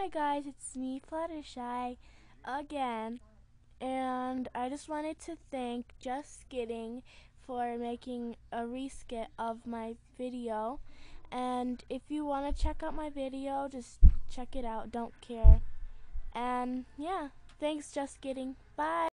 Hi guys, it's me, Fluttershy, again, and I just wanted to thank Just Kidding for making a reskit of my video, and if you want to check out my video, just check it out, don't care, and yeah, thanks Just Kidding, bye!